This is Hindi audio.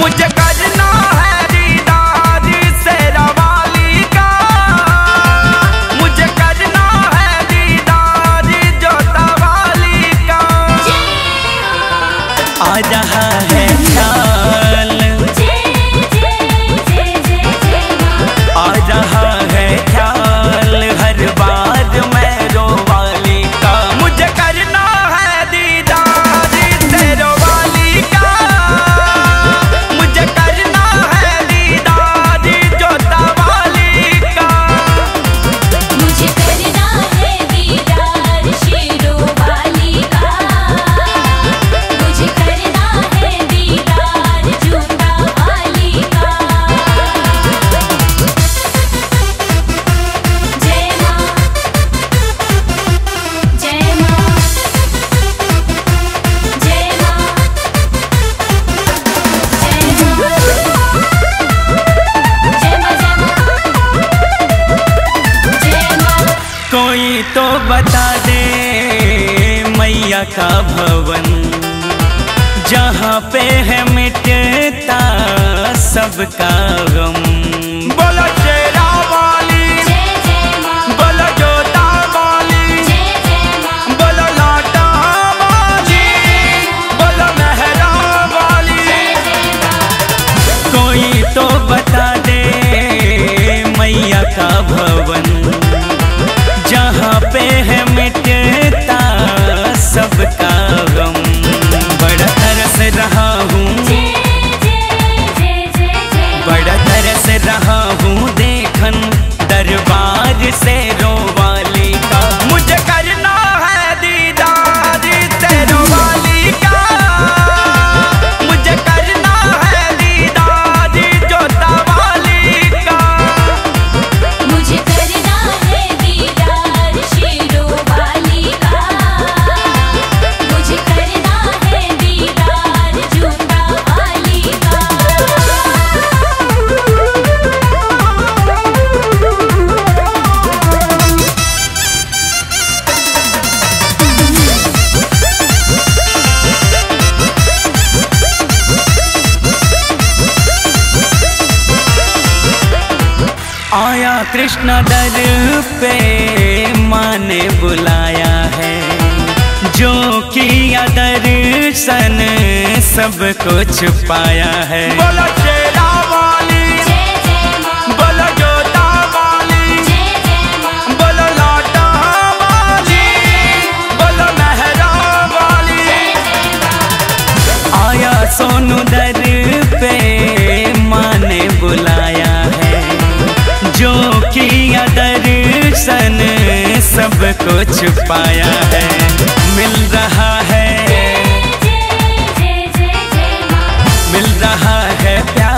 мутек मैया का भवन जहाँ पे है मिटता सबका गम। बोलो शेरा वाली जय जय माँ बोलो जोता वाली जय जय माँ बोलो लाटा वाली बोलो मेहरा वाली। जय जय माँ कोई तो बता दे मैया का भवन जहाँ पे है आया कृष्ण दर पे माँ ने बुलाया है। जो किया दर्शन सब कुछ पाया है। बोलो शेरा वाली जय जय माँ बोलो जोता वाली जय जय माँ बोलो लाटा वाली बोलो मेहरा वाली जय जय माँ आया सोनू दर सन सबको छुपाया है। मिल रहा है। मिल रहा है प्यार।